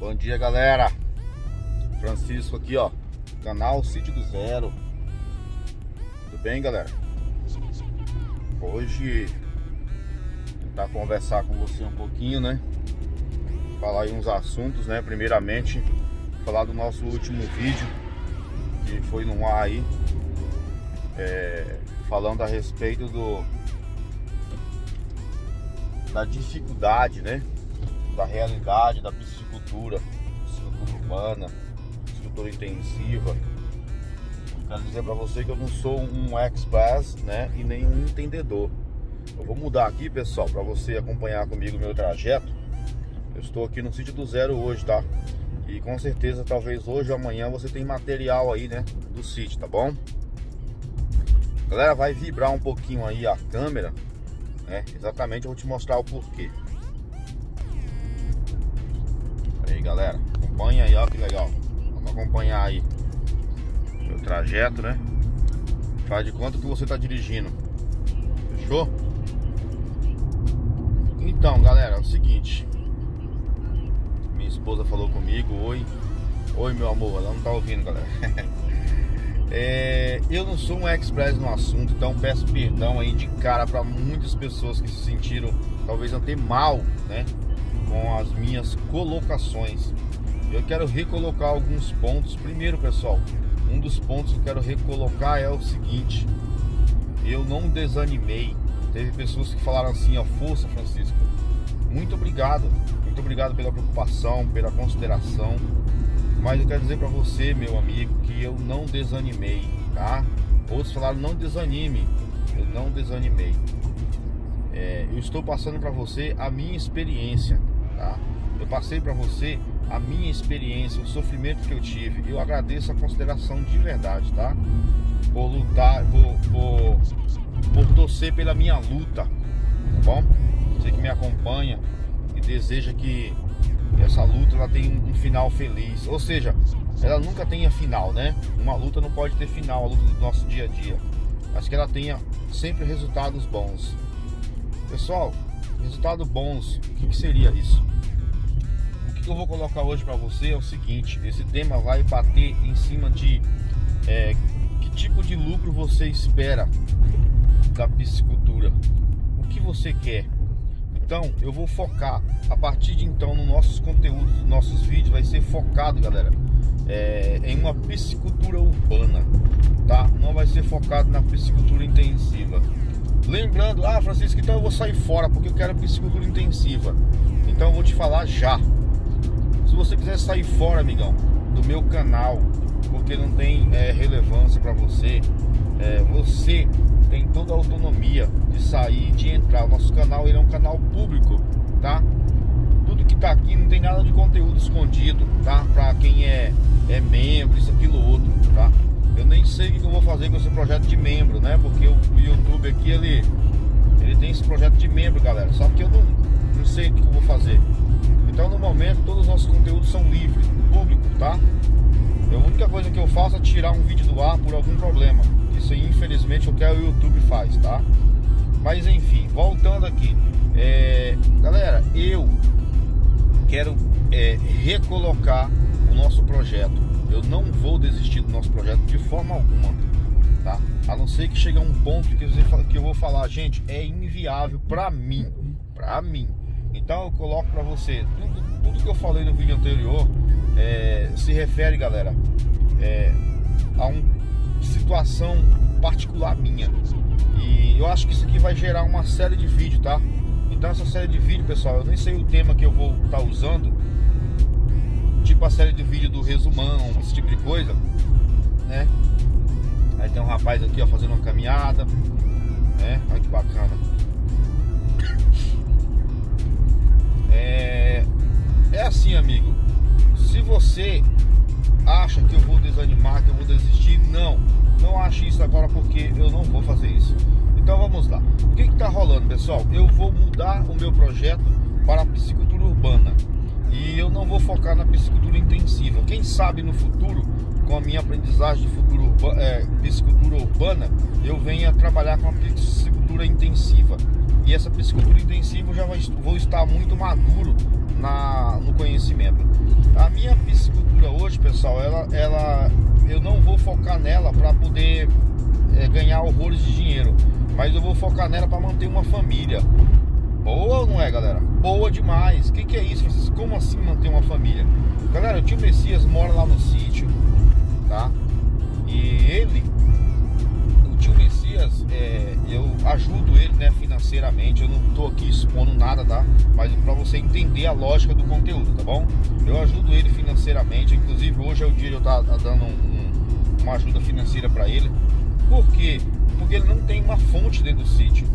Bom dia galera. Francisco aqui ó. Canal Sítio do Zero. Tudo bem galera? Hoje Tentar conversar com você um pouquinho né? Falar aí uns assuntos né? Primeiramente Falar do nosso último vídeo Que foi no ar aí. É, Falando a respeito do Da dificuldade né da realidade da piscicultura, piscicultura urbana, piscicultura intensiva. Quero dizer para você que eu não sou um expert, né, e nem um entendedor. Eu vou mudar aqui, pessoal, para você acompanhar comigo o meu trajeto. Eu estou aqui no sítio do zero hoje, tá? E com certeza, talvez hoje ou amanhã você tem material aí, né, do sítio, tá bom? Galera, vai vibrar um pouquinho aí a câmera, né? Exatamente, eu vou te mostrar o porquê aí, galera. Acompanha aí, ó, que legal. Vamos acompanhar aí o trajeto, né? Faz de conta que você tá dirigindo. Fechou? Então, galera, é o seguinte. Minha esposa falou comigo, oi. Oi, meu amor, ela não tá ouvindo, galera. é, eu não sou um express no assunto, então peço perdão aí de cara para muitas pessoas que se sentiram talvez até mal, né? Com as minhas colocações. Eu quero recolocar alguns pontos. Primeiro, pessoal, um dos pontos que eu quero recolocar é o seguinte: eu não desanimei. Teve pessoas que falaram assim, ó, força, Francisco. Muito obrigado, muito obrigado pela preocupação, pela consideração. Mas eu quero dizer para você, meu amigo, que eu não desanimei, tá? Outros falaram não desanime. Eu não desanimei. É, eu estou passando para você a minha experiência tá? Eu passei para você a minha experiência, o sofrimento que eu tive. Eu agradeço a consideração de verdade, tá? Por lutar, por, por, por torcer pela minha luta, tá bom? Você que me acompanha e deseja que essa luta ela tenha um final feliz, ou seja, ela nunca tenha final, né? Uma luta não pode ter final, a luta do nosso dia a dia, mas que ela tenha sempre resultados bons. Pessoal, resultados bons, o que, que seria isso? Que eu vou colocar hoje para você é o seguinte: esse tema vai bater em cima de é, que tipo de lucro você espera da piscicultura, o que você quer. Então, eu vou focar a partir de então nos nossos conteúdos, nos nossos vídeos, vai ser focado, galera, é, em uma piscicultura urbana, tá? Não vai ser focado na piscicultura intensiva. Lembrando, ah, Francisco, então eu vou sair fora porque eu quero piscicultura intensiva. Então eu vou te falar já. Se você quiser sair fora, amigão, do meu canal, porque não tem é, relevância para você, é, você tem toda a autonomia de sair e de entrar. O nosso canal ele é um canal público, tá? Tudo que tá aqui não tem nada de conteúdo escondido, tá? Para quem é, é membro, isso, aquilo, outro, tá? Eu nem sei o que eu vou fazer com esse projeto de membro, né? Porque o, o YouTube aqui, ele, ele tem esse projeto de membro, galera. Só que eu não, não sei o que eu vou fazer. Então, no momento, todos os nossos conteúdos são livres, públicos, tá? A única coisa que eu faço é tirar um vídeo do ar por algum problema. Isso aí, infelizmente, é o que o YouTube faz, tá? Mas, enfim, voltando aqui. É, galera, eu quero é, recolocar o nosso projeto eu não vou desistir do nosso projeto de forma alguma, tá? A não ser que chegue a um ponto que, que eu vou falar, gente, é inviável para mim, para mim. Então eu coloco para você tudo, tudo que eu falei no vídeo anterior é, se refere, galera, é, a uma situação particular minha. E eu acho que isso aqui vai gerar uma série de vídeos, tá? Então essa série de vídeo, pessoal, eu nem sei o tema que eu vou estar tá usando, tipo a série de vídeo do resumão, esse tipo de coisa, né? Aí tem um rapaz aqui, ó, fazendo uma caminhada, né? Olha que bacana. É, é assim, amigo. Se você acha que eu vou desanimar, que eu vou desistir, não. Não ache isso agora porque eu não vou fazer isso. Então vamos lá. O que está rolando, pessoal? Eu vou mudar o meu projeto para a piscicultura urbana e eu não vou focar na piscicultura intensiva. Quem sabe no futuro, com a minha aprendizagem de futuro, é, piscicultura urbana, eu venha trabalhar com a piscicultura intensiva. E essa piscicultura intensiva eu já vou estar muito maduro na, no conhecimento. pessoal, ela, ela, eu não vou focar nela para poder é, ganhar horrores de dinheiro, mas eu vou focar nela para manter uma família. Boa ou não é, galera? Boa demais. O que, que é isso? Vocês, como assim manter uma família? Galera, o tio Messias mora lá no sítio, tá? E ele, o tio Messias, é, eu ajudo ele, né, financeiramente. Eu não tô aqui expondo nada, tá? Mas para você entender a lógica do conteúdo, tá bom? Eu ajudo ele financeiramente. Inclusive hoje é o dia de eu estar tá, tá dando um, um, uma ajuda financeira para ele. Por quê? Porque ele não tem uma fonte dentro do sítio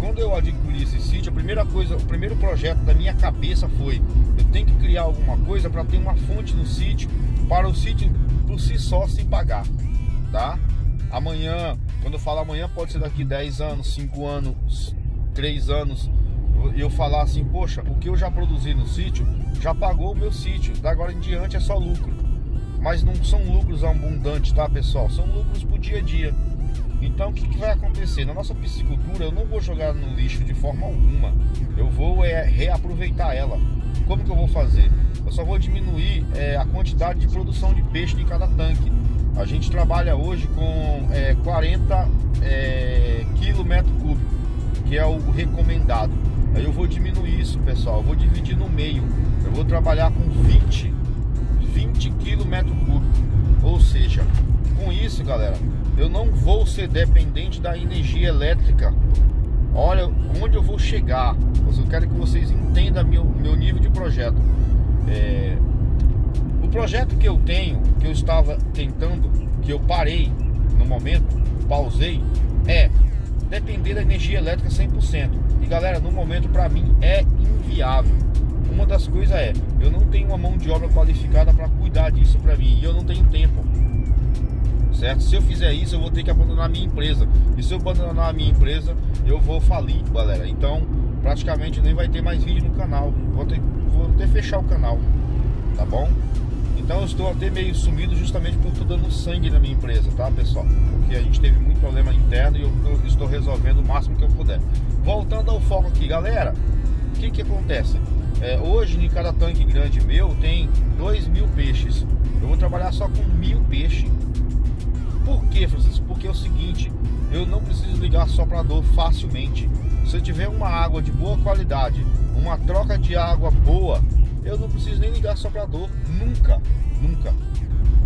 quando eu adquiri esse sítio, a primeira coisa, o primeiro projeto da minha cabeça foi: eu tenho que criar alguma coisa para ter uma fonte no sítio, para o sítio por si só se pagar, tá? Amanhã, quando eu falo amanhã, pode ser daqui 10 anos, 5 anos, 3 anos, eu falar assim: poxa, o que eu já produzi no sítio já pagou o meu sítio, da agora em diante é só lucro. Mas não são lucros abundantes, tá, pessoal? São lucros pro dia a dia. Então o que, que, vai acontecer? Na nossa piscicultura eu não vou jogar no lixo de forma alguma. Eu vou é, reaproveitar ela. Como que eu vou fazer? Eu só vou diminuir é, a quantidade de produção de peixe de cada tanque. A gente trabalha hoje com é, 40 é, metro cúbico, que é o recomendado. Aí eu vou diminuir isso, pessoal. Eu vou dividir no meio. Eu vou trabalhar com 20, 20 kg metro cúbico. Ou seja, com isso, galera, eu não vou ser dependente da energia elétrica. Olha onde eu vou chegar. Eu quero que vocês entendam meu, meu nível de projeto. É, o projeto que eu tenho, que eu estava tentando, que eu parei no momento, pausei, é depender da energia elétrica 100%. E galera, no momento para mim é inviável. Uma das coisas é, eu não tenho uma mão de obra qualificada para cuidar disso para mim e eu não tenho tempo certo? Se eu fizer isso, eu vou ter que abandonar a minha empresa. E se eu abandonar a minha empresa, eu vou falir, galera. Então, praticamente nem vai ter mais vídeo no canal. Vou ter, vou ter fechar o canal, tá bom? Então eu estou até meio sumido justamente por estou dando sangue na minha empresa, tá, pessoal? Porque a gente teve muito problema interno e eu, eu estou resolvendo o máximo que eu puder. Voltando ao foco aqui, galera, o que que acontece? É, hoje, em cada tanque grande meu, tem 2 mil peixes. Eu vou trabalhar só com mil peixes por quê, Francisco? Porque é o seguinte, eu não preciso ligar soprador facilmente. Se eu tiver uma água de boa qualidade, uma troca de água boa, eu não preciso nem ligar soprador, nunca, nunca,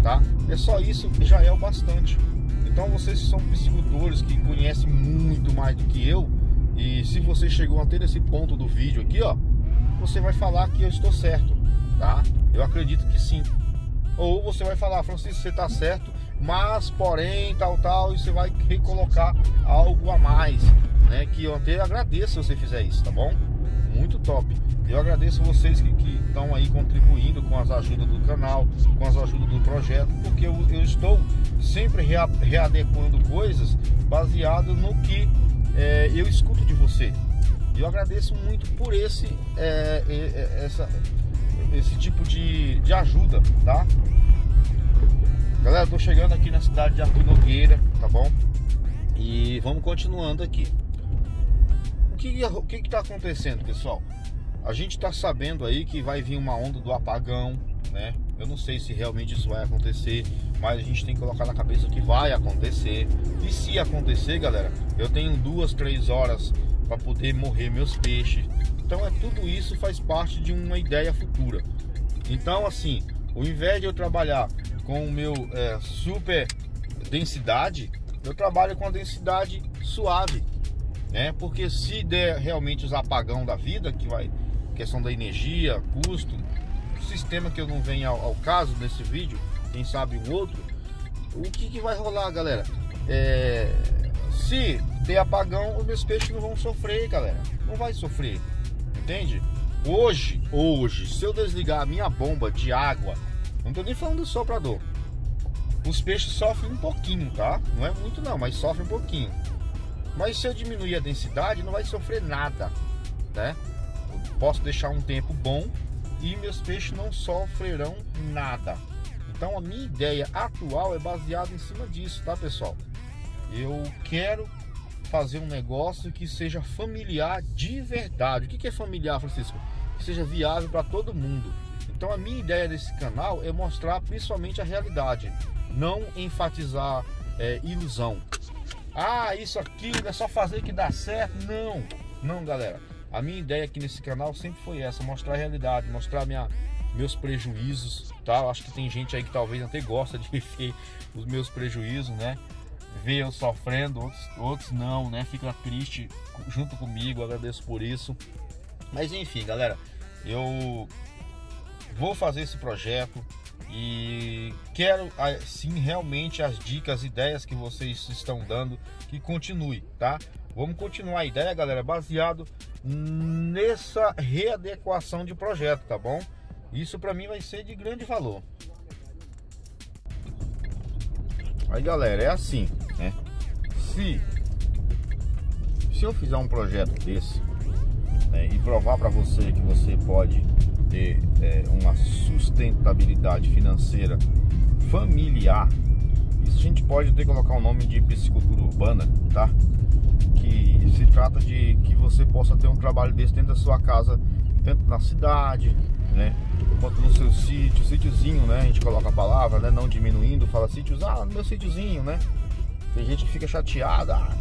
tá? É só isso já é o bastante. Então vocês são piscicultores que conhecem muito mais do que eu, e se você chegou até nesse ponto do vídeo aqui, ó, você vai falar que eu estou certo, tá? Eu acredito que sim. Ou você vai falar, Francisco, você está certo, mas porém, tal, tal, e você vai recolocar algo a mais, né? Que eu até agradeço se você fizer isso, tá bom? Muito top. Eu agradeço vocês que estão aí contribuindo com as ajudas do canal, com as ajudas do projeto, porque eu, eu estou sempre rea, readequando coisas baseado no que é, eu escuto de você. Eu agradeço muito por esse, é, é, essa, esse tipo de, de ajuda, tá? Galera, tô chegando aqui na cidade de Arthur Nogueira, tá bom? E vamos continuando aqui. O que, o que que tá acontecendo, pessoal? A gente tá sabendo aí que vai vir uma onda do apagão, né? Eu não sei se realmente isso vai acontecer, mas a gente tem que colocar na cabeça que vai acontecer. E se acontecer, galera, eu tenho duas, três horas para poder morrer meus peixes. Então é tudo isso faz parte de uma ideia futura. Então assim, ao invés de eu trabalhar com o meu é, super densidade, eu trabalho com a densidade suave, né? Porque se der realmente os apagão da vida, que vai questão da energia, custo, sistema que eu não venho ao, ao caso nesse vídeo, quem sabe o outro, o que, que vai rolar, galera? É, se der apagão, os meus peixes não vão sofrer, galera. Não vai sofrer, entende? Hoje, hoje, se eu desligar a minha bomba de água não tô nem falando do soprador. Os peixes sofrem um pouquinho, tá? Não é muito não, mas sofrem um pouquinho. Mas se eu diminuir a densidade, não vai sofrer nada, né? Posso deixar um tempo bom e meus peixes não sofrerão nada. Então a minha ideia atual é baseada em cima disso, tá, pessoal? Eu quero fazer um negócio que seja familiar de verdade. O que é familiar, Francisco? Que seja viável para todo mundo Então a minha ideia desse canal é mostrar principalmente a realidade, não enfatizar é, ilusão. Ah, isso aqui é só fazer que dá certo. Não, não, galera. A minha ideia aqui nesse canal sempre foi essa, mostrar a realidade, mostrar minha, meus prejuízos, tá? Acho que tem gente aí que talvez até gosta de ver os meus prejuízos, né? Ver eu sofrendo, outros, outros não, né? Fica triste junto comigo, agradeço por isso. Mas enfim, galera, eu vou fazer esse projeto e quero sim realmente as dicas, ideias que vocês estão dando que continue, tá? Vamos continuar a ideia, galera, baseado nessa readequação de projeto, tá bom? Isso para mim vai ser de grande valor. Aí, galera, é assim, né? Se se eu fizer um projeto desse né, e provar para você que você pode ter é, uma sustentabilidade financeira familiar, isso a gente pode que colocar o nome de piscicultura urbana, tá? Que se trata de que você possa ter um trabalho desse dentro da sua casa, tanto na cidade, né? Quanto no seu sítio, sítiozinho, né? A gente coloca a palavra, né? Não diminuindo, fala sítios, ah, meu sítiozinho, né? Tem gente que fica chateada, ah,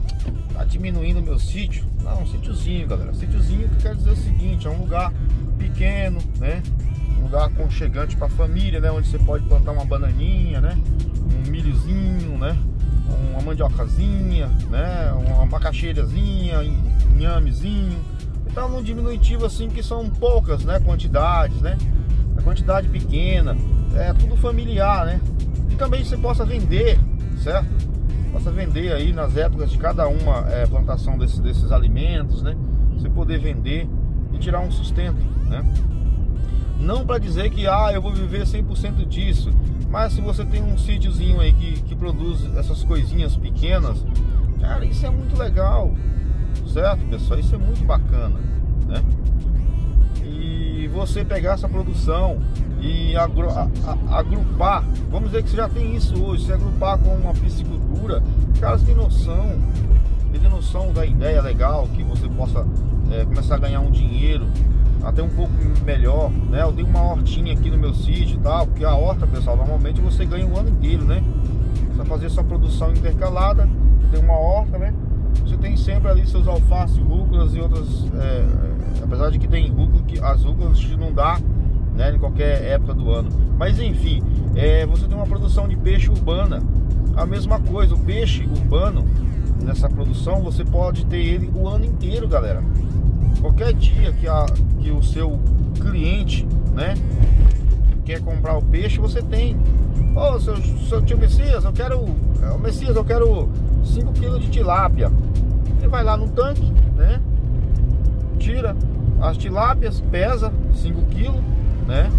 tá diminuindo meu sítio. Não, sítiozinho, galera. Sítiozinho que quer dizer o seguinte, é um lugar pequeno, né? Um lugar aconchegante para família, né? Onde você pode plantar uma bananinha, né? Um milhozinho, né? Uma mandiocazinha, né? Uma macaxeirazinha, um inhamezinho. Então, num diminutivo assim que são poucas, né? Quantidades, né? A quantidade pequena, é tudo familiar, né? E também você possa vender, certo? possa vender aí nas épocas de cada uma é, plantação desses, desses alimentos, né? Você poder vender e tirar um sustento, né? Não para dizer que ah, eu vou viver 100% disso, mas se você tem um sítiozinho aí que, que produz essas coisinhas pequenas, cara, isso é muito legal, certo, pessoal? Isso é muito bacana, né? E você pegar essa produção e agru, a, a, agrupar, vamos dizer que você já tem isso hoje, se agrupar com uma piscicultura, cara, você tem noção, tem noção da ideia legal que você possa é, começar a ganhar um dinheiro até um pouco melhor, né? Eu tenho uma hortinha aqui no meu sítio e tal, porque a horta, pessoal, normalmente você ganha o ano inteiro, né? Você fazer sua produção intercalada, tem uma horta, né? Você tem sempre ali seus alface, rúculas e outras, é, é, apesar de que tem rúcula, que as rúculas não dá né, em qualquer época do ano. Mas enfim, é, você tem uma produção de peixe urbana. A mesma coisa, o peixe urbano, nessa produção, você pode ter ele o ano inteiro, galera. Qualquer dia que, a, que o seu cliente, né, quer comprar o peixe, você tem. Ô, oh, seu, seu tio Messias, eu quero. O Messias, eu quero 5 kg de tilápia. Ele vai lá no tanque, né? Tira as tilápias, pesa 5 kg, né?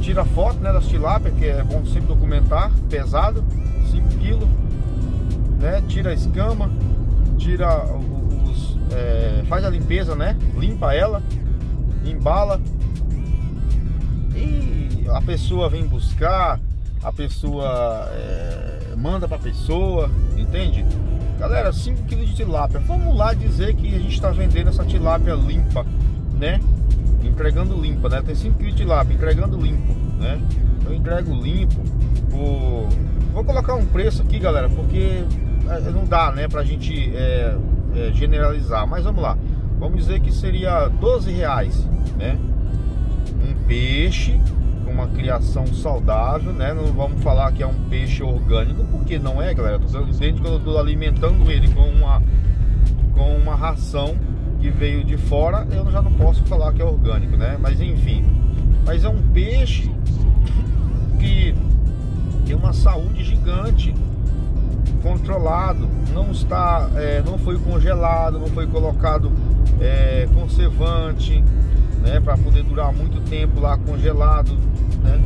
Tira foto né, das tilápias, que é bom sempre documentar, pesado, 5 kg, né? Tira a escama, tira os. É, faz a limpeza, né? Limpa ela, embala. E a pessoa vem buscar, a pessoa é, manda pra pessoa, entende? Galera, 5 kg de tilápia. Vamos lá dizer que a gente está vendendo essa tilápia limpa, né? entregando limpa, né? Tem 5 kg de lápis, entregando limpo, né? Eu entrego limpo por... Vou colocar um preço aqui, galera, porque é, não dá, né, pra gente é, é, generalizar. Mas vamos lá. Vamos dizer que seria 12 reais, né? Um peixe com uma criação saudável, né? Não vamos falar que é um peixe orgânico, porque não é, galera. Tô dizendo que eu estou alimentando ele com uma, com uma ração que veio de fora, eu já não posso falar que é orgânico, né? Mas enfim, mas é um peixe que tem uma saúde gigante, controlado, não está, é, não foi congelado, não foi colocado é, conservante, né? Para poder durar muito tempo lá congelado, né?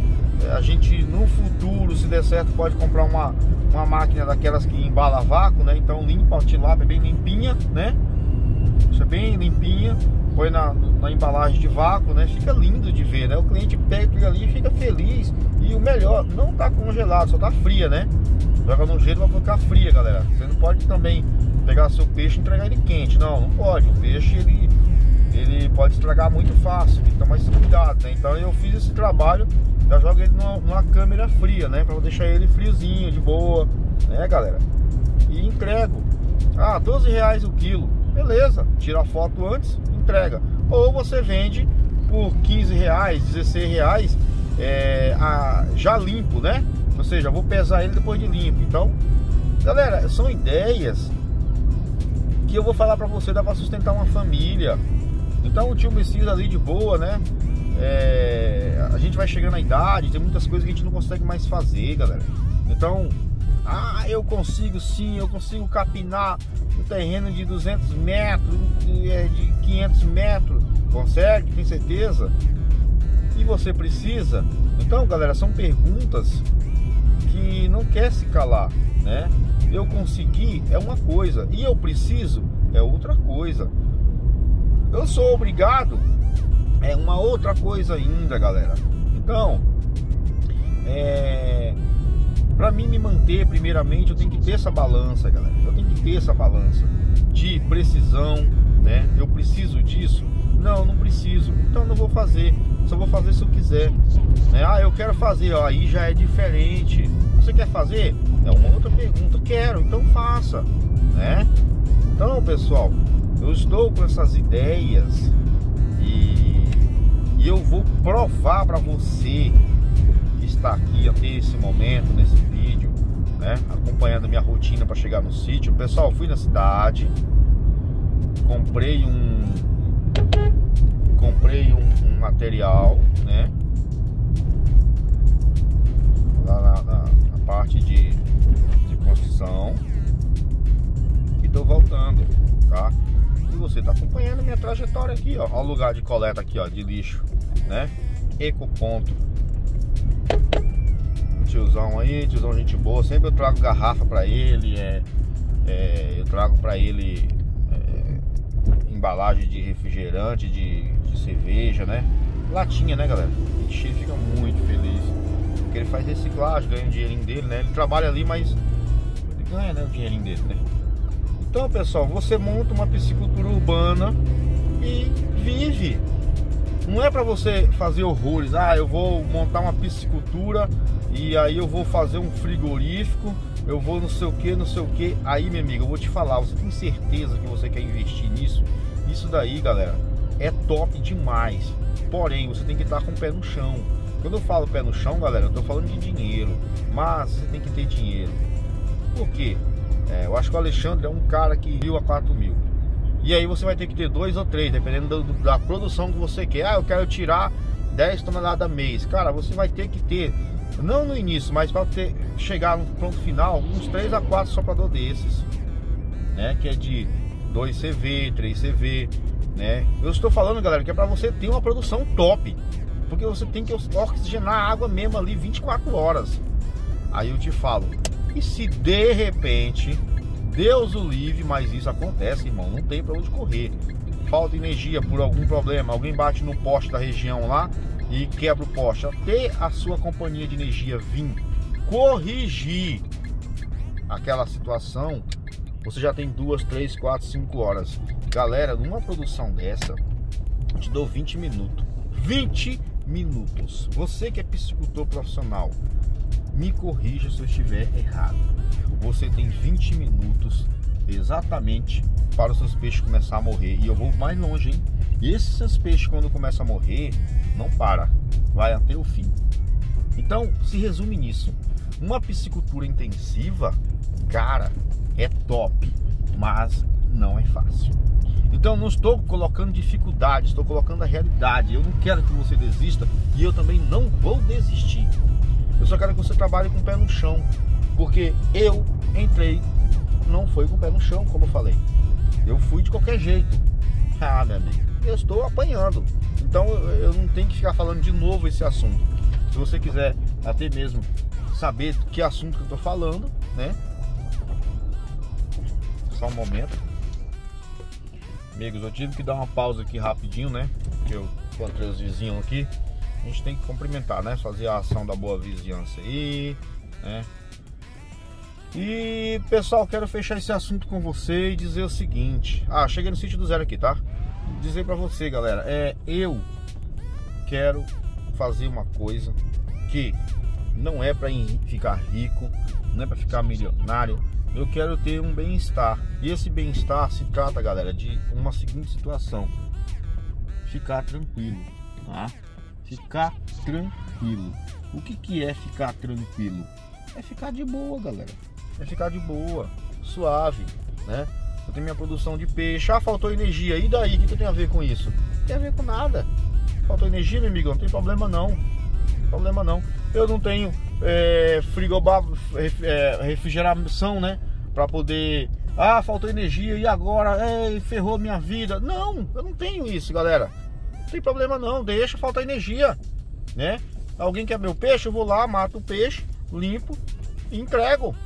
A gente no futuro, se der certo, pode comprar uma, uma máquina daquelas que embala vácuo, né? Então limpa a tilápia bem limpinha, né? Deixa bem limpinha, põe na, na embalagem de vácuo, né? Fica lindo de ver, né? O cliente pega ali e fica feliz. E o melhor, não tá congelado, só tá fria, né? Joga no gelo vai ficar fria, galera. Você não pode também pegar seu peixe e entregar ele quente. Não, não pode. O peixe ele ele pode estragar muito fácil, tem que tomar esse cuidado, né? Então eu fiz esse trabalho, já jogo ele numa, numa câmera fria, né? Pra deixar ele friozinho, de boa, né, galera? E entrego. Ah, 12 reais o quilo. Beleza, tira a foto antes, entrega. Ou você vende por 15 reais, 16 reais, é, a, já limpo, né? Ou seja, vou pesar ele depois de limpo. Então, galera, são ideias que eu vou falar para você, dá para sustentar uma família. Então o tio Messias ali de boa, né? É, a gente vai chegando na idade, tem muitas coisas que a gente não consegue mais fazer, galera. Então, ah, eu consigo sim, eu consigo capinar um terreno de 200 metros, de 500 metros. Consegue? Tem certeza? E você precisa? Então, galera, são perguntas que não quer se calar, né? Eu consegui é uma coisa e eu preciso é outra coisa. Eu sou obrigado é uma outra coisa ainda, galera. Então, é para mim me manter, primeiramente, eu tenho que ter essa balança, galera. Eu tenho que ter essa balança de precisão, né? Eu preciso disso? Não, não preciso. Então não vou fazer. Só vou fazer se eu quiser. Né? Ah, eu quero fazer, ó, aí já é diferente. Você quer fazer? É uma outra pergunta. Quero, então faça, né? Então, pessoal, eu estou com essas ideias e, e eu vou provar para você que está aqui até esse momento, nesse vídeo, né? Acompanhando minha rotina para chegar no sítio. Pessoal, fui na cidade, comprei um comprei um, um material, né? Lá na, na, na parte de, de construção e tô voltando, tá? E você tá acompanhando minha trajetória aqui, ó. Olha o lugar de coleta aqui, ó, de lixo, né? Ecoponto. Tiozão aí, tiozão gente boa. Sempre eu trago garrafa pra ele, é, é eu trago pra ele é, embalagem de refrigerante, de, de cerveja, né? Latinha, né, galera? A gente fica muito feliz. Porque ele faz reciclagem, ganha o dinheirinho dele, né? Ele trabalha ali, mas ele ganha né, o dinheirinho dele, né? Então, pessoal, você monta uma piscicultura urbana e vive. Não é para você fazer horrores. Ah, eu vou montar uma piscicultura e aí eu vou fazer um frigorífico, eu vou não sei o que, não sei o que. Aí, meu amigo, eu vou te falar, você tem certeza que você quer investir nisso? Isso daí, galera, é top demais. Porém, você tem que estar com o pé no chão. Quando eu falo pé no chão, galera, eu tô falando de dinheiro. Mas você tem que ter dinheiro. Por quê? É, eu acho que o Alexandre é um cara que viu a 4 mil. E aí você vai ter que ter dois ou três, dependendo do, da produção que você quer. Ah, eu quero tirar 10 toneladas mês. Cara, você vai ter que ter, não no início, mas para chegar no pronto final, uns 3 a 4 soprador desses. Né? Que é de 2 CV, 3 CV, né? Eu estou falando, galera, que é para você ter uma produção top. Porque você tem que oxigenar a água mesmo ali 24 horas. Aí eu te falo, e se de repente, Deus o livre, mas isso acontece, irmão, não tem para onde correr. Falta energia por algum problema, alguém bate no poste da região lá e quebra o poste. Até a sua companhia de energia vir corrigir aquela situação, você já tem duas, três, quatro, cinco horas. Galera, numa produção dessa, eu te dou 20 minutos. 20 minutos. Você que é piscicultor profissional, me corrija se eu estiver errado. Você tem 20 minutos exatamente para os seus peixes começar a morrer. E eu vou mais longe, hein? Esses seus peixes, quando começam a morrer, não para, vai até o fim. Então, se resume nisso. Uma piscicultura intensiva, cara, é top, mas não é fácil. Então não estou colocando dificuldade, estou colocando a realidade. Eu não quero que você desista e eu também não vou desistir. Eu só quero que você trabalhe com o pé no chão, porque eu entrei, não foi com o pé no chão, como eu falei. Eu fui de qualquer jeito. Ah, meu amigo, eu estou apanhando. Então eu não tenho que ficar falando de novo esse assunto. Se você quiser até mesmo saber que assunto que eu estou falando, né? Só um momento. Amigos, eu tive que dar uma pausa aqui rapidinho, né? Porque eu encontrei os vizinhos aqui. A gente tem que cumprimentar, né? Fazer a ação da boa vizinhança aí, né? E pessoal, quero fechar esse assunto com você e dizer o seguinte. Ah, cheguei no sítio do zero aqui, tá? dizer para você, galera, é eu quero fazer uma coisa que não é para ficar rico, não é para ficar milionário. Eu quero ter um bem-estar. E esse bem-estar se trata, galera, de uma seguinte situação: ficar tranquilo, tá? Ficar tranquilo. O que, que é ficar tranquilo? É ficar de boa, galera. É ficar de boa, suave, né? Eu tenho minha produção de peixe. Ah, faltou energia. E daí? O que, que tem a ver com isso? Não tem a ver com nada. Faltou energia, meu amigo? Não tem problema não. não problema não. Eu não tenho é, frigobar, é, refrigeração, né? Pra poder. Ah, faltou energia e agora? É, ferrou minha vida. Não, eu não tenho isso, galera. Tem problema não. Deixa faltar energia, né? Alguém quer meu peixe? Eu vou lá, mato o peixe, limpo e entrego.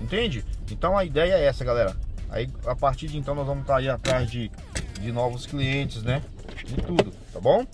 Entende? Então a ideia é essa, galera. Aí a partir de então nós vamos estar aí atrás de, de novos clientes, né? De tudo, tá bom?